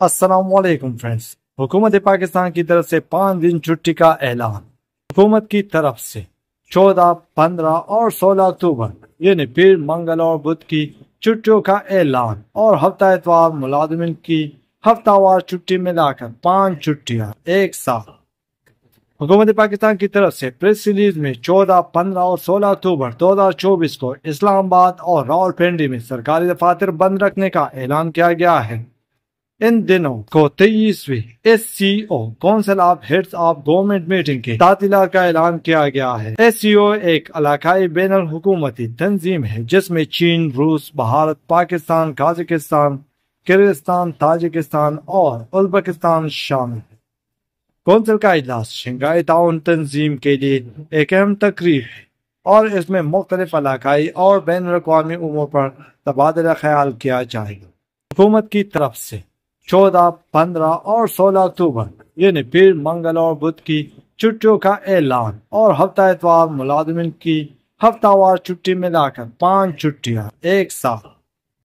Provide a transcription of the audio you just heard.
السلام علیکم فرینڈز۔ حکومت پاکستان کی طرف سے پانچ دن چھٹی کا اعلان۔ حکومت کی طرف سے چودہ، پندرہ اور سولہ اکتوبر یعنی پھر منگل اور بدھ کی چھٹیوں کا اعلان۔ اور ہفتہ اتوار ملازمین کی ہفتہ وار چھٹی ملا کر پانچ چھٹیاں ایک سال حکومت پاکستان کی طرف سے پریس ریلیز میں چودہ، پندرہ اور سولہ اکتوبر دو ہزار چوبیس کو اسلام آباد اور راول پنڈی میں سرکاری دفاتر بند رکھنے کا اعلان کیا گیا ہے۔ ان دنوں کو تیئیسویں S C O council of heads of government meeting کی تعطیلات کا اعلان کیا گیا ہے؟ ایس سی او ایک علاقائی بین الحکومتی تنظیم ہے، جس میں چین، روس، Bharat, Pakistan Kazakhstan Kyrgyzstan Tajikistan اور ازبکستان شامل ہے کونسل کا اجلاس؟ شنگائی تعاون تنظیم کے لیے ایک اہم تقریب ہے اور اس میں مختلف علاقائی اور بین الاقوامی امور پر تبادلہ خیال کیا جائے گا۔ حکومت کی طرف سے چودہ، پندرہ اور سولہ اکتوبر۔ یعنی پھر منگل اور بدھ کی چھٹیوں کا اعلان اور ہفتہ اتوار ملازمین کی ہفتہ وار چھٹی ملا کر پانچ چھٹیاں ایک سال